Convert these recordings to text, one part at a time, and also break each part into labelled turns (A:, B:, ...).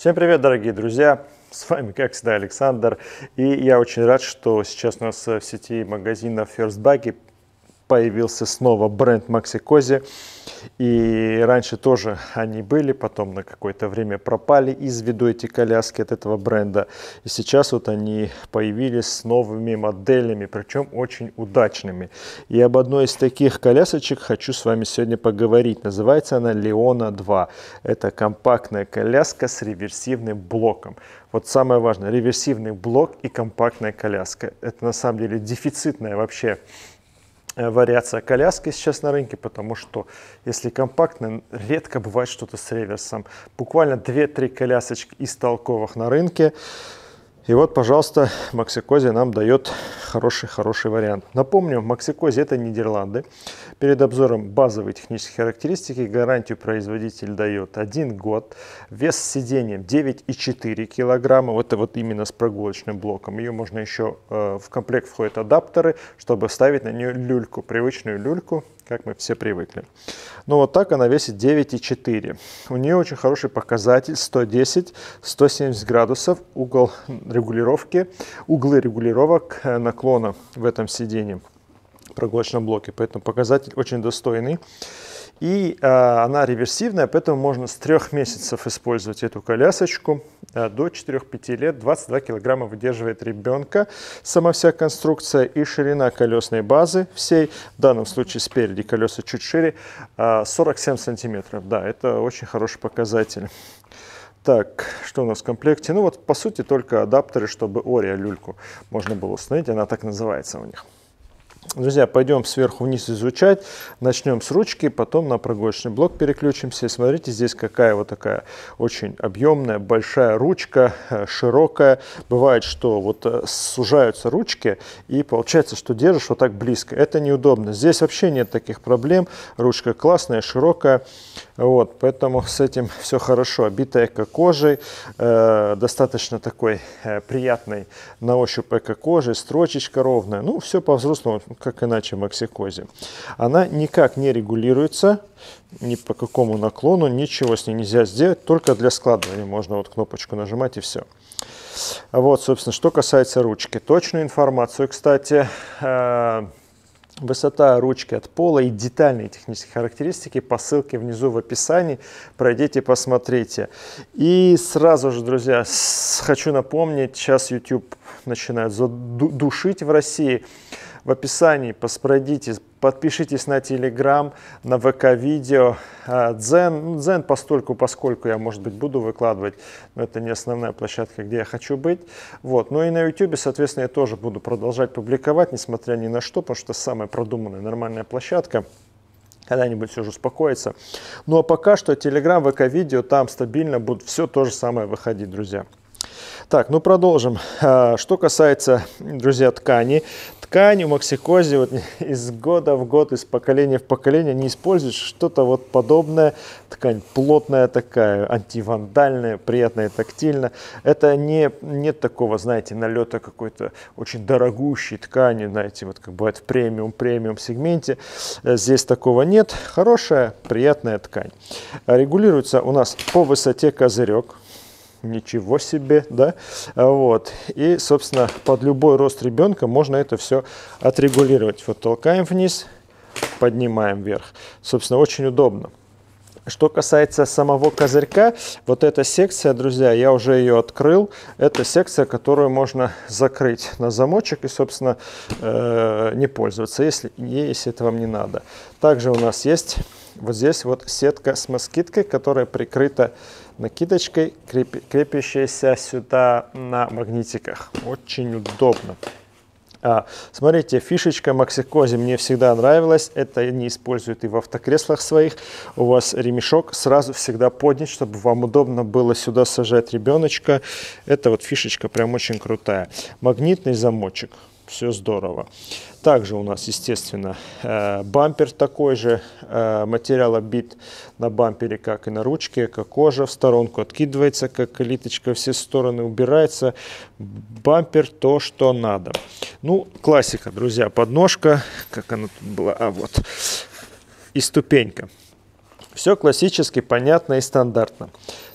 A: Всем привет, дорогие друзья! С вами, как всегда, Александр. И я очень рад, что сейчас у нас в сети магазинов First Buggy появился снова бренд Cosi. И раньше тоже они были, потом на какое-то время пропали из виду эти коляски от этого бренда. И сейчас вот они появились с новыми моделями, причем очень удачными. И об одной из таких колясочек хочу с вами сегодня поговорить. Называется она Leona 2. Это компактная коляска с реверсивным блоком. Вот самое важное, реверсивный блок и компактная коляска. Это на самом деле дефицитная вообще вариация коляски сейчас на рынке, потому что если компактно, редко бывает что-то с реверсом. Буквально 2-3 колясочки из толковых на рынке. И вот, пожалуйста, Максикози нам дает хороший-хороший вариант. Напомню, Максикози это Нидерланды. Перед обзором базовые технические характеристики гарантию производитель дает 1 год. Вес сидения 9,4 килограмма. Вот это вот именно с прогулочным блоком. Ее можно еще э, в комплект входят адаптеры, чтобы вставить на нее люльку, привычную люльку как мы все привыкли. Ну вот так она весит 9,4. У нее очень хороший показатель 110-170 градусов угол регулировки, углы регулировок э, наклона в этом сидении прогулочном блоке, поэтому показатель очень достойный. И э, она реверсивная, поэтому можно с трех месяцев использовать эту колясочку до 4-5 лет. 22 килограмма выдерживает ребенка. Сама вся конструкция и ширина колесной базы всей, в данном случае спереди колеса чуть шире, э, 47 сантиметров. Да, это очень хороший показатель. Так, что у нас в комплекте? Ну вот, по сути, только адаптеры, чтобы Ория люльку можно было установить. Она так называется у них. Друзья, пойдем сверху вниз изучать. Начнем с ручки, потом на прогулочный блок переключимся. Смотрите, здесь какая вот такая очень объемная, большая ручка, э, широкая. Бывает, что вот э, сужаются ручки, и получается, что держишь вот так близко. Это неудобно. Здесь вообще нет таких проблем. Ручка классная, широкая. Вот, поэтому с этим все хорошо. Обитая эко-кожей, э, достаточно такой э, приятной на ощупь эко-кожей, строчечка ровная. Ну, все по-взрослому, как иначе максикозе. Она никак не регулируется, ни по какому наклону, ничего с ней нельзя сделать, только для складывания можно вот кнопочку нажимать и все. Вот, собственно, что касается ручки. Точную информацию, кстати, э, Высота ручки от пола и детальные технические характеристики по ссылке внизу в описании. Пройдите, посмотрите. И сразу же, друзья, хочу напомнить, сейчас YouTube начинает душить в России в описании пройдите, подпишитесь на Telegram, на ВК-видео. Дзен, Дзен постольку, поскольку я, может быть, буду выкладывать, но это не основная площадка, где я хочу быть. Вот. Ну и на YouTube, соответственно, я тоже буду продолжать публиковать, несмотря ни на что, потому что самая продуманная, нормальная площадка когда-нибудь все же успокоится. Ну а пока что Telegram, ВК-видео, там стабильно будут все то же самое выходить, друзья. Так, ну продолжим. А, что касается, друзья, ткани. Ткань у Максикози вот из года в год, из поколения в поколение не используют что-то вот подобное. Ткань плотная такая, антивандальная, приятная тактильно. Это не, нет такого, знаете, налета какой-то очень дорогущей ткани, знаете, вот как бывает в премиум, премиум сегменте. Здесь такого нет. Хорошая, приятная ткань. Регулируется у нас по высоте козырек ничего себе, да, вот, и, собственно, под любой рост ребенка можно это все отрегулировать. Вот толкаем вниз, поднимаем вверх, собственно, очень удобно. Что касается самого козырька, вот эта секция, друзья, я уже ее открыл. Это секция, которую можно закрыть на замочек и, собственно, э, не пользоваться, если, если это вам не надо. Также у нас есть вот здесь вот сетка с москиткой, которая прикрыта накидочкой, крепящаяся сюда на магнитиках. Очень удобно. А, смотрите, фишечка Максикози мне всегда нравилась. Это они используют и в автокреслах своих. У вас ремешок сразу всегда поднят, чтобы вам удобно было сюда сажать ребеночка. Это вот фишечка прям очень крутая. Магнитный замочек все здорово. Также у нас, естественно, э, бампер такой же, э, материал обит на бампере, как и на ручке, как кожа в сторонку откидывается, как калиточка все стороны убирается. Бампер то, что надо. Ну, классика, друзья, подножка, как она тут была, а вот, и ступенька. Все классически, понятно и стандартно.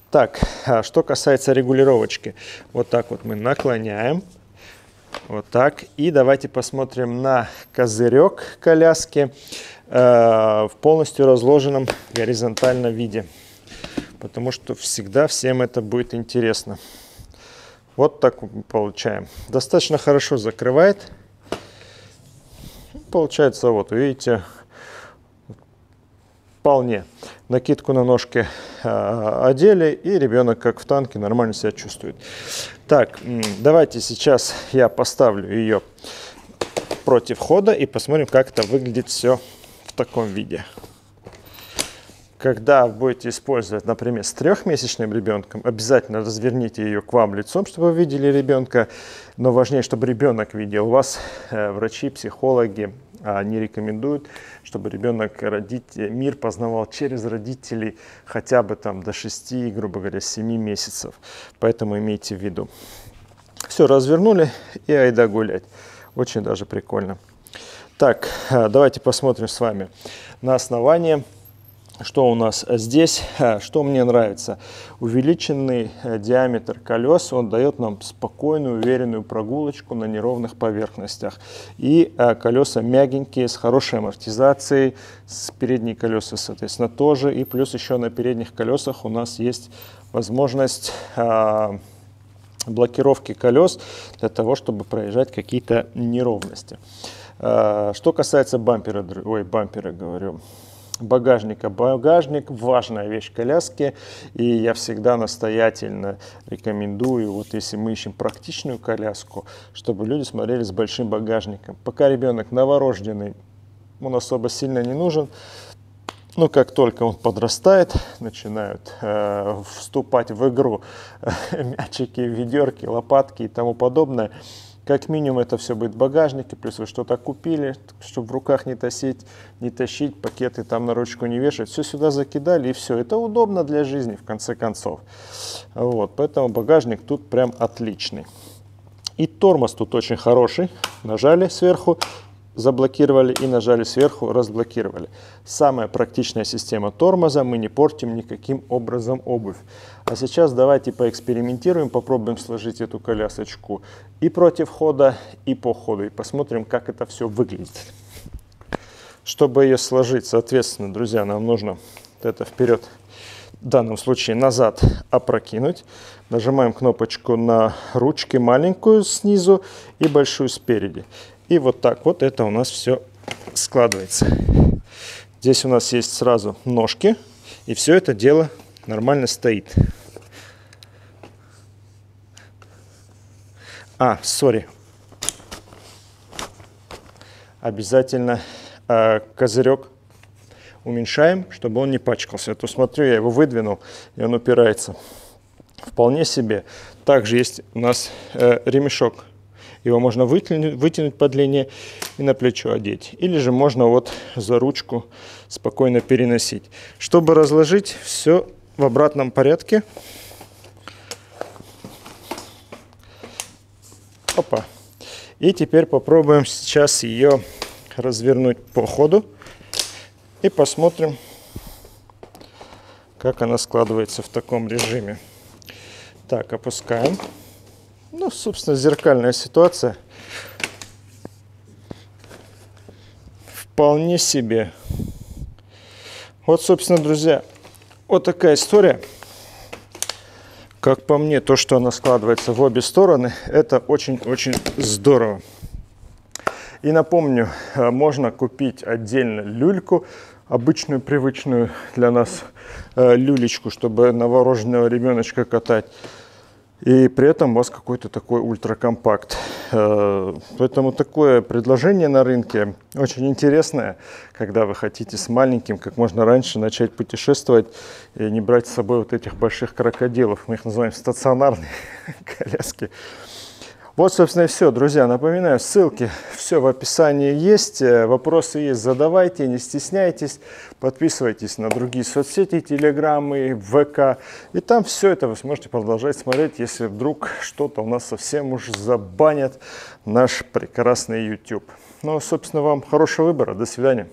A: Так, а что касается регулировочки. Вот так вот мы наклоняем. Вот так. И давайте посмотрим на козырек коляски э, в полностью разложенном горизонтальном виде. Потому что всегда всем это будет интересно. Вот так получаем. Достаточно хорошо закрывает. Получается, вот, видите, вполне. Накидку на ножки э, одели, и ребенок, как в танке, нормально себя чувствует. Так, давайте сейчас я поставлю ее против хода и посмотрим, как это выглядит все в таком виде. Когда будете использовать, например, с трехмесячным ребенком, обязательно разверните ее к вам лицом, чтобы вы видели ребенка. Но важнее, чтобы ребенок видел вас. Э, врачи, психологи не рекомендуют, чтобы ребенок родить, мир познавал через родителей хотя бы там до 6, грубо говоря, 7 месяцев. Поэтому имейте в виду. Все, развернули и айда гулять. Очень даже прикольно. Так, э, давайте посмотрим с вами на основание что у нас здесь? Что мне нравится? Увеличенный э, диаметр колес, он дает нам спокойную, уверенную прогулочку на неровных поверхностях. И э, колеса мягенькие, с хорошей амортизацией, с передние колеса, соответственно, тоже. И плюс еще на передних колесах у нас есть возможность а, блокировки колес для того, чтобы проезжать какие-то неровности. А, что касается бампера, ой, бампера говорю, багажника. Багажник – важная вещь коляски, и я всегда настоятельно рекомендую, вот если мы ищем практичную коляску, чтобы люди смотрели с большим багажником. Пока ребенок новорожденный, он особо сильно не нужен, но как только он подрастает, начинают э, вступать в игру мячики, ведерки, лопатки и тому подобное – как минимум это все будет в багажнике, плюс вы что-то купили, чтобы в руках не тащить, не тащить, пакеты там на ручку не вешать. Все сюда закидали и все. Это удобно для жизни в конце концов. Вот, поэтому багажник тут прям отличный. И тормоз тут очень хороший. Нажали сверху, заблокировали и нажали сверху, разблокировали. Самая практичная система тормоза, мы не портим никаким образом обувь. А сейчас давайте поэкспериментируем, попробуем сложить эту колясочку и против хода, и по ходу, и посмотрим, как это все выглядит. Чтобы ее сложить, соответственно, друзья, нам нужно вот это вперед, в данном случае назад опрокинуть. Нажимаем кнопочку на ручке маленькую снизу и большую спереди. И вот так вот это у нас все складывается. Здесь у нас есть сразу ножки, и все это дело нормально стоит. А, сори. Обязательно э, козырек уменьшаем, чтобы он не пачкался. А то смотрю, я его выдвинул, и он упирается. Вполне себе. Также есть у нас э, ремешок его можно вытянуть, вытянуть по длине и на плечо одеть. Или же можно вот за ручку спокойно переносить. Чтобы разложить все в обратном порядке. Опа. И теперь попробуем сейчас ее развернуть по ходу и посмотрим, как она складывается в таком режиме. Так, опускаем. Ну, собственно, зеркальная ситуация. Вполне себе. Вот, собственно, друзья, вот такая история. Как по мне, то, что она складывается в обе стороны, это очень-очень здорово. И напомню, э, можно купить отдельно люльку, обычную, привычную для нас э, люлечку, чтобы новорожденного ребеночка катать. И при этом у вас какой-то такой ультракомпакт. Э, поэтому такое предложение на рынке очень интересное, когда вы хотите с маленьким как можно раньше начать путешествовать и не брать с собой вот этих больших крокодилов. Мы их называем стационарные коляски. Вот, собственно, и все, друзья. Напоминаю, ссылки все в описании есть. Э, вопросы есть, задавайте, не стесняйтесь. Подписывайтесь на другие соцсети, телеграммы, ВК. И там все это вы сможете продолжать смотреть, если вдруг что-то у нас совсем уж забанят наш прекрасный YouTube. Ну, собственно, вам хорошего выбора. До свидания.